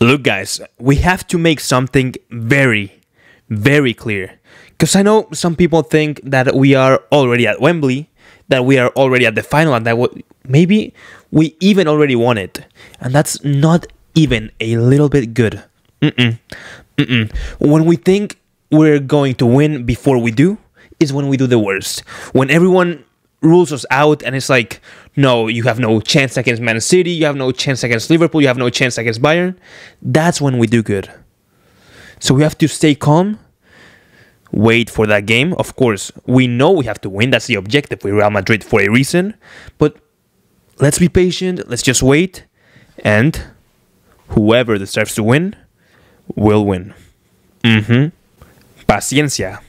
Look, guys, we have to make something very, very clear. Because I know some people think that we are already at Wembley, that we are already at the final, and that maybe we even already won it. And that's not even a little bit good. Mm-mm. Mm-mm. When we think we're going to win before we do, is when we do the worst. When everyone rules us out and it's like, no, you have no chance against Man City, you have no chance against Liverpool, you have no chance against Bayern, that's when we do good. So we have to stay calm, wait for that game. Of course, we know we have to win, that's the objective with Real Madrid for a reason, but let's be patient, let's just wait, and whoever deserves to win will win. Mm-hmm. Paciencia.